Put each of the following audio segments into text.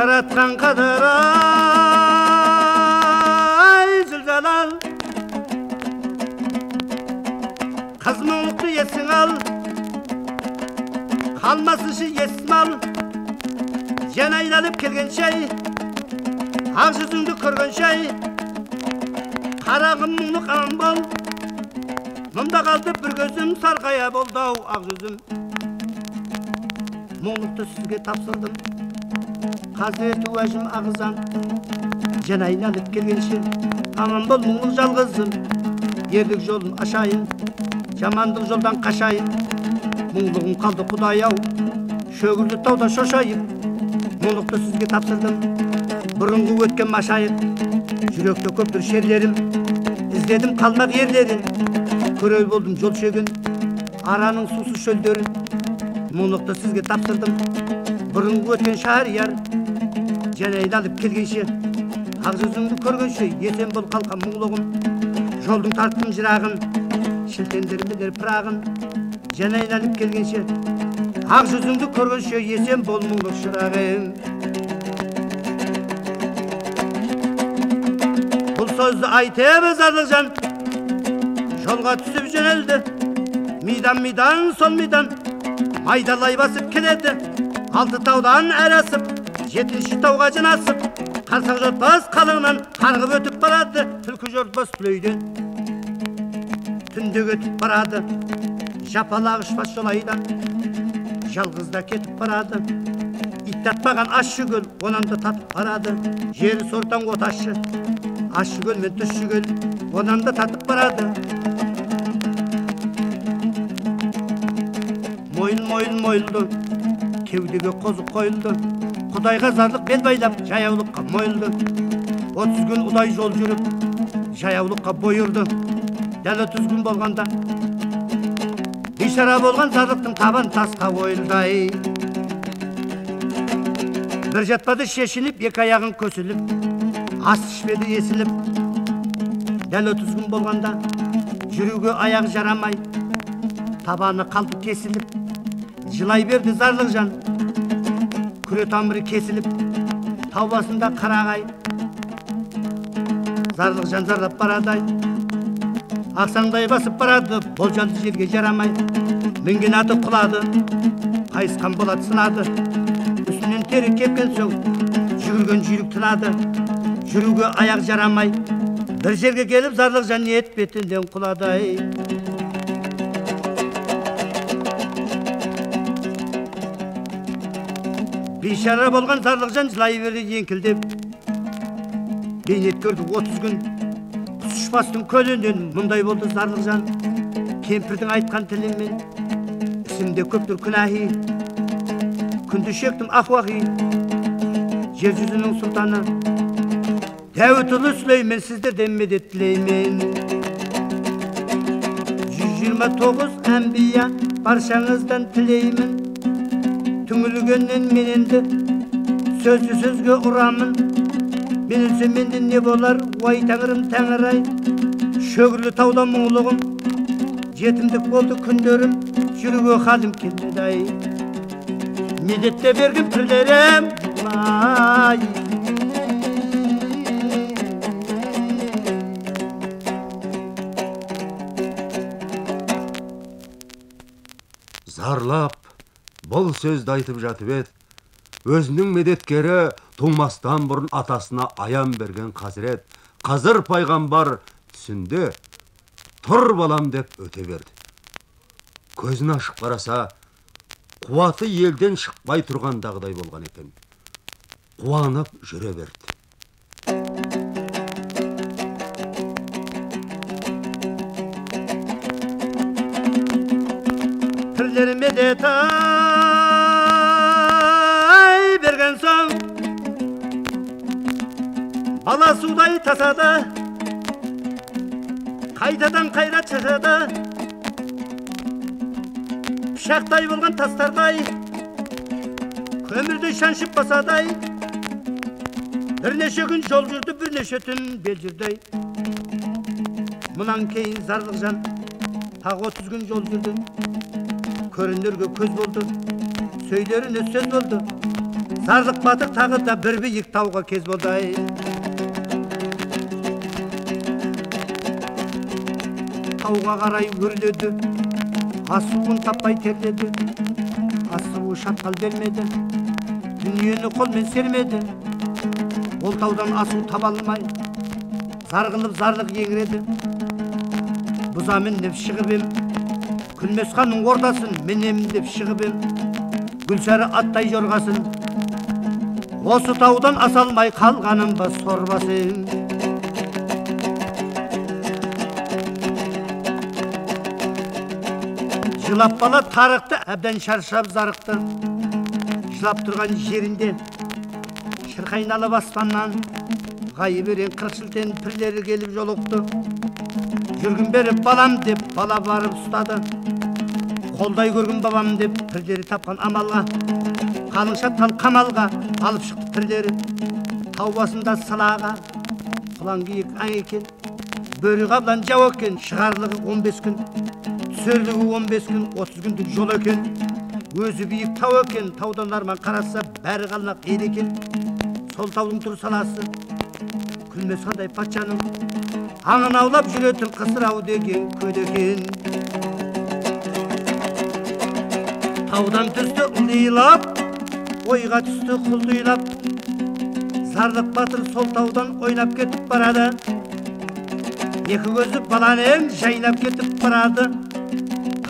жаратқан қадыр ай зілзалал қыз мұңлықты есің ал қалмасыншы есім ал жан айналып келгенше ақ жүзіңді көргенше қарағым мұңлық аман бол мұнда қалды бір көзім сарғая болды ау ақ жүзім мұңлықты сізге тапсырдым қасіреті уәжім ағызам жан айналып келгенше аман бол мұңлық жалғызым ерлік жолын ашайын жамандық жолдан қашайын мұңлығым қалды құдай ау шөгілді тауда шошайып мұңлықты сізге тапсырдым бұрынғы өткен машайық жүректе көптір шерлерім іздедім қалмақ ерлерін көрер болдым жол шегін араның сусыз шөлдерін мұңлықты сізге тапсырдым бұрынғы өткен шахрияр жан айналып келгенше ақ жүзіңді көргенше есен бол қалқан мұңлығым жолдың тарттым жырағын шілтендірмелер пырағын жан айналып келгенше ақ жүзіңді көргенше есен бол мұңлық шырағым бұл сөзді айтеміз жан жолға түсіп жөнелді мидан мидан сол мидан майдалай басып келеді алты таудан әрі асып жетінші тауға жанасып қарсақ жортпас қалыңнан қарғып өтіп барады түлкі жортпас түлейден түндегі өтіп барады жапалақ ұшпас жолайдан жалғыз да кетіп барады ит татпаған ащы көл онан да татып барады. Жері сортаң от ащы ащы көл мен тұщы көл онан да татып барады. Мойыл мойыл мойылды кеудеге қозық қойылды. Құдайға зарлық бел байлап жаяулыққа мойылды. отыз күн ұдай жол жүріп жаяулыққа бой ұрды дәл отыз күн болғанда бейшара болған зарлықтың табан тасқа ойылдай. бір жатпады шешініп екі аяғын көсіліп ас ішпеді есіліп. дәл отыз күн болғанда жүруге аяқ жарамай табаны қалды кесіліп жылай берді зарлық жан күре тамыры кесіліп тау басында қарағай. Зарлық жан зарлап барады ай ақсаңдай басып барады болжанды жерге жарамай. Мінген аты құлады қайысқан болады сынады. Үстінен тері кепкен соң жүгірген жүйрік тынады. Жүруге аяқ жарамай бір жерге келіп зарлық жан ниет бетінен құлады ай бейшара болған зарлық жан жылай берді еңкілдеп бейнет көрді отыз күн. Құс ұшпастың көлінен мұндай болды зарлық жан кемпірдің айтқан тілімен. Ісімде көптір күнәһи. Күнді шектім ахуахи жер жүзінің сұлтаны. Дәуітұлы сүлеймен сіздерден медет тілеймін жүз жиырма тоғыз әмбия баршаңыздан тілеймін. Түңілгеннен мен енді сөзді сөзге ұрамын мен өлсем менде не болар уай тәңірім тәңір ай шөгірлі тауда мұңлығым жетімдік болды күндерім жүруге халім келмеді ай медетте берген пірлерім ай бұл сөзді айтып жатып еді. Өзінің медеткері тумастан бұрын атасына аян берген қазірет қазір пайғамбар түсінде тұр балам деп өте берді. Көзін ашып қараса қуаты елден шықпай тұрғандағыдай болған екен. Қуанып жүре берді. Пірлеріме де судай тасады қайтадан қайрат шашады пышақтай болған тастардай көмірдей шаншып басадай бірнеше күн жол жүрді бірнеше түн бел жүрді мұнан кейін зарлық жан тағы отыз күн жол жүрді көрінерге көз болды сөйлеріне сөз болды зарлық батыр тағы да бір биік тауға кез болды тауға қарай өрледі асуын таппай терледі. Асуы шатқал бермеді. Дүниені қолмен сермеді. Ол таудан асу таба алмай зар қылып зарлық еңіреді. Бұзамын деп шығып ем. Күлмес ханның ордасын мінемін деп шығып ем. Гүлсәрі аттай жорғасын. Осы таудан аса алмай қалғаным ба сорбасын жылап бала тарықты әбден шаршап зарықты. Жылап тұрған жерінде шырқайналып аспаннан ғайып ерен қырық шілтен пірлері келіп жолықты. Жүргін беріп балам деп бала барып ұстады. Қолдай көргін бабам деп пірлері тапқан амалға. Қалың шатқан қамалға алып шықты пірлері. Тау басында салаға құлан киік аң екен. Бөрі қабылан жау екен шығарлығы он бес күн. Түсерлігі он бес күн отыз күндік жол екен өзі биік тау екен таудан арман қараса бәрі қалмақ ел екен сол таудың тұр саласы күлмес қандай патшаның аңын аулап жүретін қысырау деген көде екен таудан түсті ұлилап ойға түсті құлдилап зарлық батыр сол таудан ойнап кетіп барады екі көзі баланың жайнап кетіп барады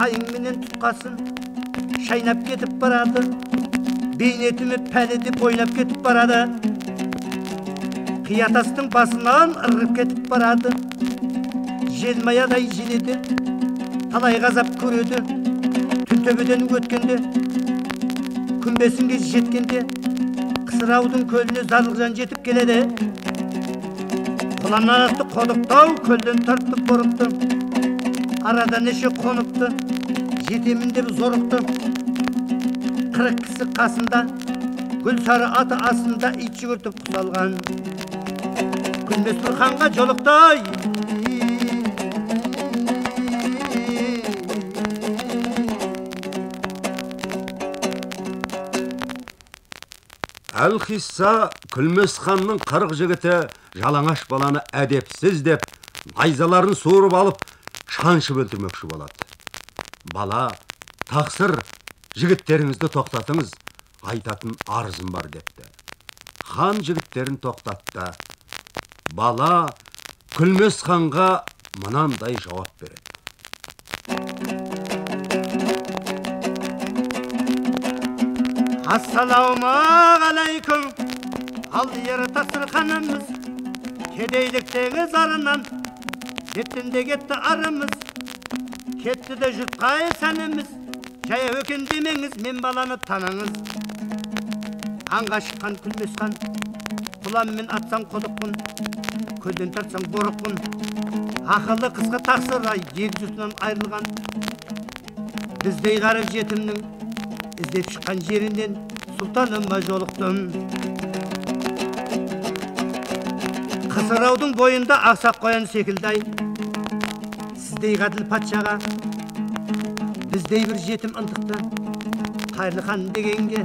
қайыңменен тұтқасын шайнап кетіп барады бейнетіме пәле деп ойнап кетіп барады қиятастың басынан ырғып кетіп барады желмаядай желеді талай ғазап көреді түнтөбеден өткенде күмбесінге жеткенде қысыраудың көліне зарлықжан жетіп келеді құланнан атты қодықтау көлден тартты қорықты арада неше қоныпты жетемін деп зорықты қырық кісі қасында гүл сары аты астында ит жүгіртіп құсалған күлмес бір ханға жолықты әл хисса күлмес ханның қырық жігіті жалаңаш баланы әдепсіз деп найзаларын суырып алып шаншып өлтірмекші болады бала тақсыр жігіттеріңізді тоқтатыңыз. Айтатын арызым бар депті. Хан жігіттерін тоқтатты. Бала күлмес ханға мынандай жауап береді. Ассалаумағалейкум. Алдияр тақсыр ханымыз кедейліктегі зарынан. Жеттінде кетті арымыз кетті де жұртқа сәніміз жаяу екен демеңіз мен баланы таныңыз аңға шыққан күлмес хан құланмен атсаң құдықпын көлден тартсаң борықпын ақылы қысқа тақсыр ай ел жұртынан айырылған біздей ғаріп жетімнің іздеп шыққан жерінен сұлтаныма жолықтым қысыраудың бойында ақсақ қоян секілді ай сіздей ғаділ патшаға біздей бір жетім ынтықты қайырлы хан дегенге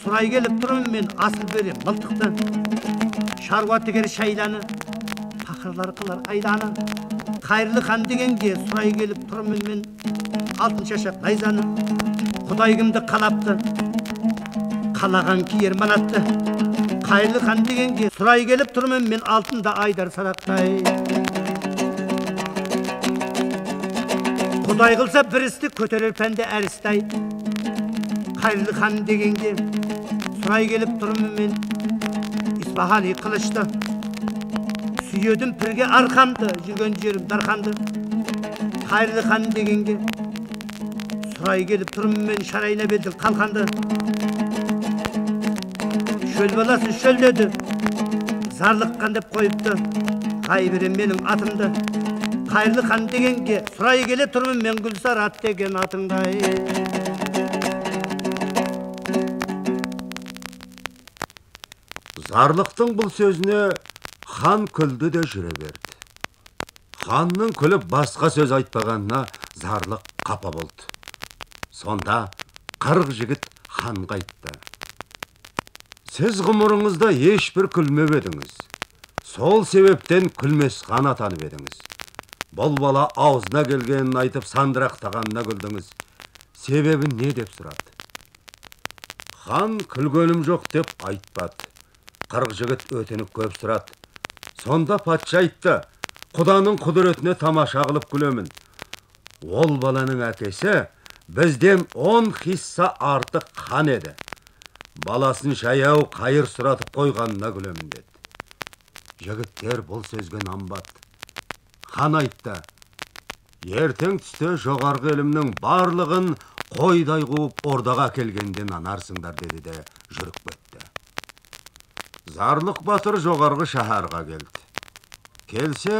сұрай келіп тұрмын мен асыл берем мылтықты. Шаруа тігер шайланы пақырлар қылар айланы. Қайырлы хан дегенге сұрай келіп тұрмын мен алтын шашақ найзаны. Құдай кімді қалапты? Қалаған киер манатты. Қайырлы хан дегенге сұрай келіп тұрмын мен алтында айдар садақтай. Құдай қылса бір істі көтерер істі ай қайырлы хан дегенге сұрай келіп тұрмын мен исфахани қылышты сүйедім пірге арқамды жүрген жерім дарханды қайырлы хан дегенге сұрай келіп тұрмын мен шарайна белдік қалқанды шөл баласы шөлдеді зарлыққан деп қойыпты қай берем менің атымды қайырлы хан дегенге сұрай келе тұрмын мен гүлсар ат деген атыңдай. Зарлықтың бұл сөзіне хан күлді де жүре берді. Ханның күліп басқа сөз айтпағанына зарлық қапа болды. Сонда қырық жігіт ханға айтты сіз ғұмырыңызда ешбір күлмеп едіңіз. Сол себептен күлмес хан атанып едіңіз. Бұл бала аузына келгенін айтып сандырақтағанына күлдіңіз себебі не деп сұрады хан күлгенім жоқ деп айтпады қырық жігіт өтініп көп сұрады сонда патша айтты құданың құдіретіне тамаша қылып күлемін ол баланың әкесі бізден он хисса артық хан еді баласын жаяу қайыр сұратып қойғанына күлемін деді жігіттер бұл сөзге нанбады хан айтты. Ертең түсте жоғарғы елімнің барлығын қойдай қуып ордаға келгенде нанарсыңдар деді де жүріп кетті. Зарлық батыр жоғарғы шаһарға келді. Келсе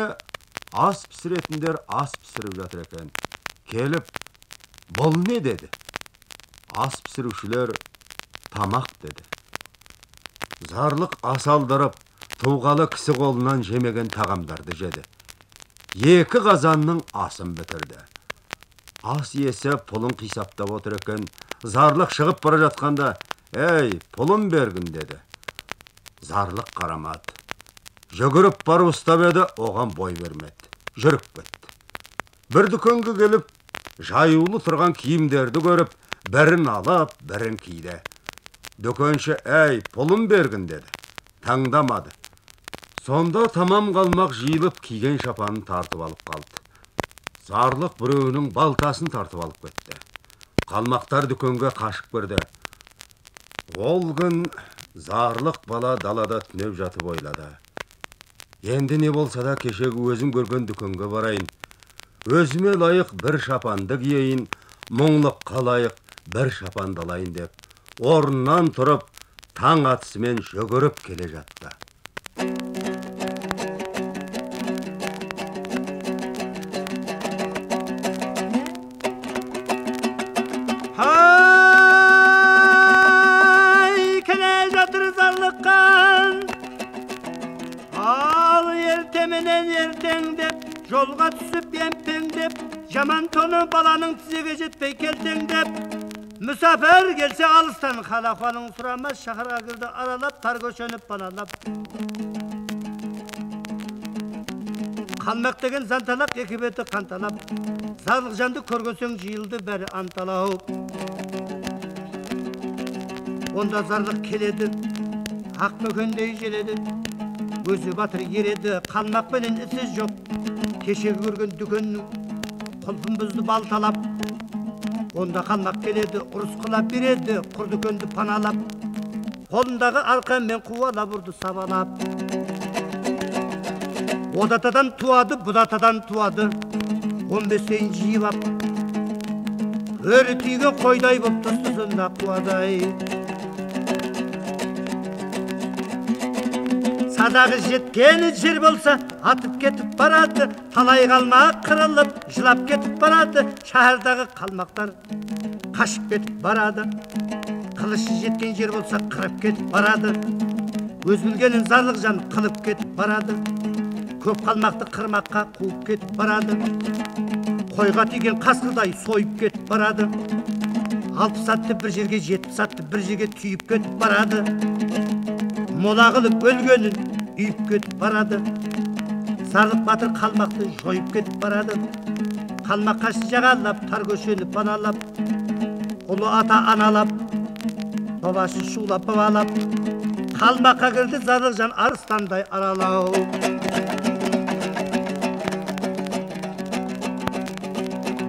ас пісіретіндер ас пісіріп жатыр екен. Келіп бұл не? деді. Ас пісірушілер тамақ деді. Зарлық ас алдырып туғалы кісі қолынан жемеген тағамдарды жеді екі қазанның асын бітірді. Ас иесі пұлын қисаптап отыр екен. Зарлық шығып бара жатқанда ей пұлын бергін деді. Зарлық қарамады. Жүгіріп барып ұстап еді оған бой бермеді. Жүріп кетті бір дүкенге келіп жаюлы тұрған киімдерді көріп бірін алып бірін киді. Дүкенші әй пұлын бергін деді. Таңдамады. Сонда тамам қалмақ жиылып киген шапанын тартып алып қалды. Зарлық біреуінің балтасын тартып алып кетті. Қалмақтар дүкенге қашып кірді. Ол күн зарлық бала далада түнеп жатып ойлады. Енді не болса да кешегі өзім көрген дүкенге барайын. Өзіме лайық бір шапанды киейін мұңлыққа лайық бір шапанды алайын деп орнынан тұрып таң атысымен жүгіріп келе жатты. Ертеменен ертеңдеп жолға түсіп емпеңдеп жаман тоны баланың тізеге жетпей келтеңдеп мүсәпір келсе алыстан хал сұрамас шаһарға кірді аралап тар көшені паналап қалмақ деген занталақ екі беті қанталап зарлық жанды көргенсең жиылды бәрі анталау онда зарлық келеді ақ мекендей желеді өзі батыр ереді қалмақпенен ісі жоқ кешегі көрген дүкеннің құлпын бұзды балталап онда қалмақ келеді ұрысқылап береді құр дүкенді паналап қолындағы арқанмен қуалап ұрды сабалап одатадан туады бұдатадан туады он бестейін жиып ап өрі түйген қойдай боп тұстысында қуадай садағы жеткен жер болса атып кетіп барады. Талай қалмақ қырылып жылап кетіп барады. Шаһардағы қалмақтар қашып кетіп барады. Қылышы жеткен жер болса қырып кетіп барады. Өз білгенін зарлық жан қылып кетіп барады. Көп қалмақты қырмаққа қуып кетіп барады. Қойға тиген қасқырдай сойып кетіп барады. Алпыс атты бір жерге жетпіс атты бір жерге түйіп кетіп барады. Мола қылып өлгенін үйіп кетіп барады. Зарлық батыр қалмақты жойып кетіп барады. Қалмақ қашты жағалап тар көшені паналап ұлы ата аналап бабасын шулап бабалап қалмаққа кірді зарлық жан арыстандай аралау.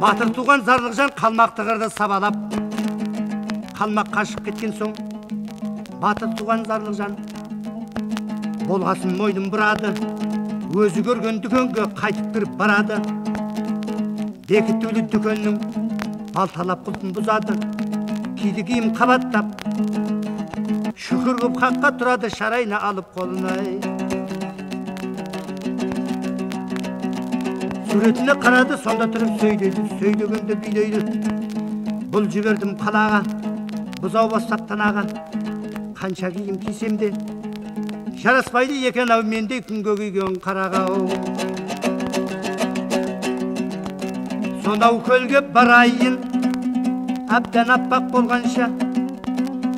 Батыр туған зарлық жан қалмақты қырды сабалап қалмақ қашып кеткен соң батыр туған жан болғасын мойнын бұрады. Өзі көрген дүкенге қайтып кіріп барады. Бекітулі дүкеннің балталап құлпын бұзады. Киді киім қабаттап шүкір қып қаққа тұрады шарайна алып қолына суретіне қарады сонда тұрып сөйлейді сөйлегенде билейді. Бұл жібердім қалаға бұзау бастап танаға. Қанша киім кисем де жараспайды екен ау мендей күнге күйген қарағау сонау көлге барайын әбден аппақ болғанша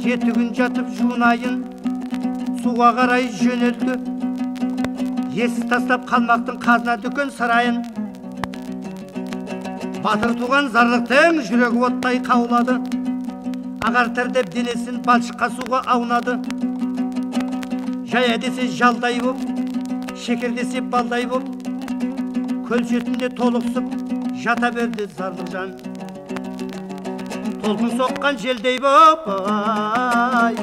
жеті күн жатып жуынайын суға қарай жөнелді ессіз тастап қалмақтың қазына дүкен сарайын батыр туған зарлықтың жүрегі оттай қаулады ағар деп денесін балшыққа суға аунады жая десе жалдай боп шекер десе балдай боп көл шетінде толықсып жата берді зарлық жан толқын соққан желдей боп ай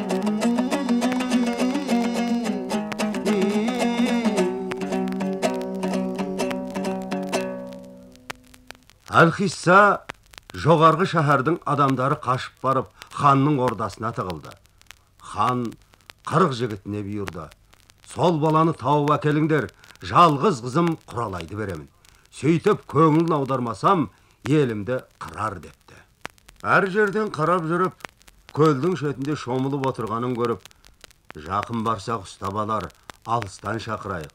әлқисса жоғарғы шаһардың адамдары қашып барып ханның ордасына тығылды хан қырық жігітіне бұйырды? Сол баланы тауып әкеліңдер жалғыз қызым құралайды беремін. Сөйтіп көңілін аудармасам елімді қырар депті. Әр жерден қарап жүріп көлдің шетінде шомылып отырғанын көріп жақын барсақ ұстап алар алыстан шақырайық.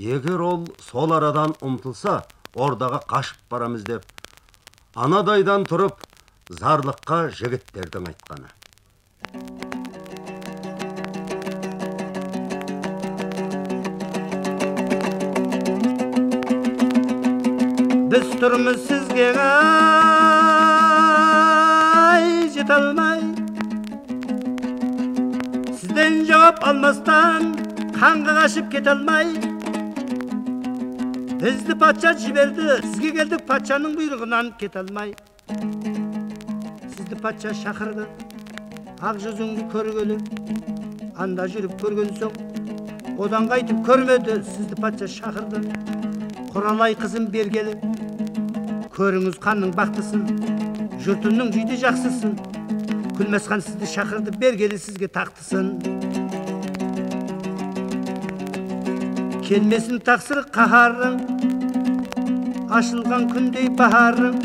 Егер ол сол арадан ұмтылса ордаға қашып барамыз деп анадайдан тұрып зарлыққа жігіттердің айтқаны. Біз тұрмыз сізге ай жете алмай сізден жауап алмастан қанға қашып кете алмай бізді патша жіберді сізге келдік патшаның бұйрығынан кете алмай сізді патша шақырды ақ жүзіңді көргелі анда жүріп көрген соң одан қайтып көрмеді сізді патша шақырды құралай қызын бергелі көріңіз ханның бақтысын жұртымның жүйде жақсысын. Күлмес хан сізді шақырды бергелі сізге тақтысын. Келмесін тақсыр қаһарың ашылған күндей баһарың.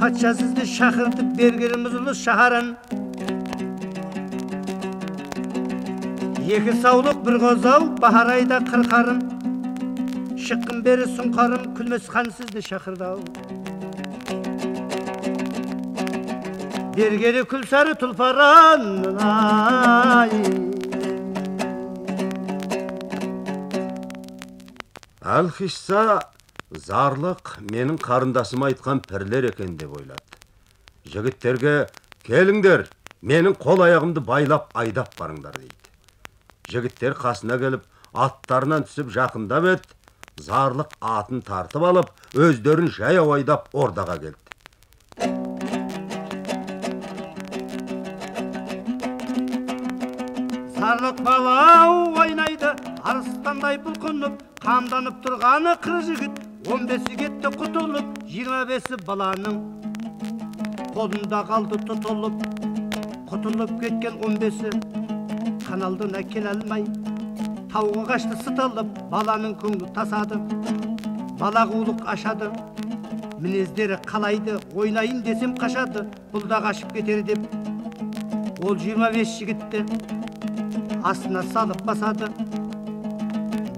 Патша сізді шақырды бергелі мұзылы шаһарын екі саулық бір қозау бахар айда қырқарым шыққын бері сұңқарым күлмес хан сізді шақырды ау. Күлсары тұлпаран ай әлқисса зарлық менің қарындасыма айтқан пірлер екен деп ойлады. Жігіттерге келіңдер менің қол аяғымды байлап айдап барыңдар дейді. Жігіттер қасына келіп аттарынан түсіп жақындап еді. Зарлық атын тартып алып өздерін жаяу айдап ордаға келді зарлық балау ойнайды арыстандай бұлқынып қамданып тұрғаны қырық жігіт он бесі кетті құтылып жиырма бесі баланың қолында қалды тұтылып құтылып кеткен он бесі каналдына келе алмай тауға қашты сытылып баланың көңілі тасады бала қулық ашады мінездері қалайды ойнайын десем қашады бұл да қашып кетер деп ол жиырма бес жігітті астына салып басады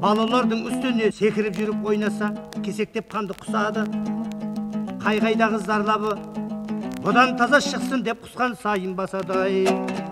балалардың үстіне секіріп жүріп ойнаса кесектеп қанды құсады қай қайдағы зарлабы бұдан таза шықсын деп құсқан сайын басады ай